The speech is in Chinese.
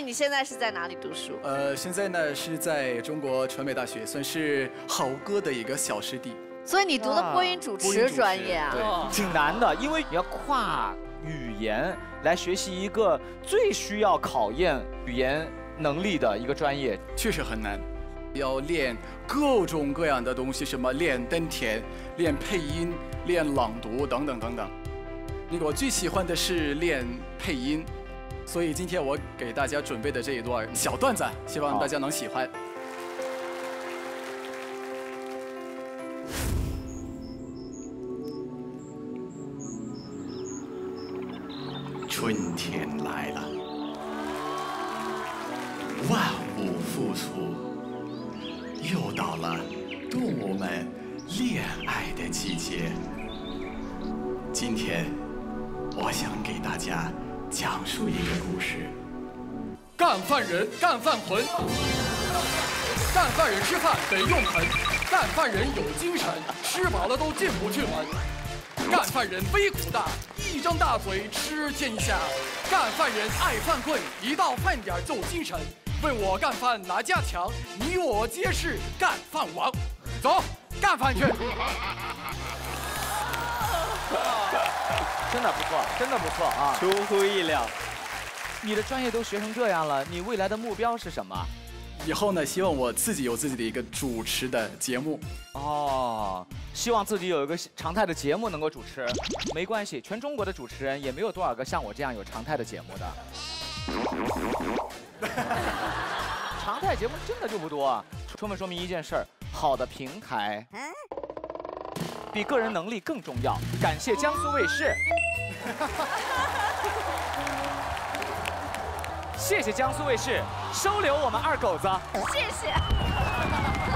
你现在是在哪里读书？呃，现在呢是在中国传媒大学，算是豪哥的一个小师弟。所以你读的播音主持专业啊？对，挺难的，因为你要跨语言来学习一个最需要考验语言能力的一个专业，确实很难。要练各种各样的东西，什么练丹田、练配音、练朗读等等等等。那个我最喜欢的是练配音，所以今天我给大家准备的这一段小段子，希望大家能喜欢。春天来了，万物复苏，又到了动物们恋爱的季节。今天，我想给大家讲述一个故事：干饭人干饭魂，干饭人吃饭得用盆，干饭人有精神，吃饱了都进不去门。干饭人背苦大，一张大嘴吃天下。干饭人爱犯困，一到饭点就精神。问我干饭哪家强？你我皆是干饭王。走，干饭去。真的不错，真的不错啊！出乎意料。你的专业都学成这样了，你未来的目标是什么？以后呢，希望我自己有自己的一个主持的节目。哦，希望自己有一个常态的节目能够主持。没关系，全中国的主持人也没有多少个像我这样有常态的节目的。常态节目真的就不多，充分说明一件事儿：好的平台比个人能力更重要。感谢江苏卫视。谢谢江苏卫视收留我们二狗子，谢谢。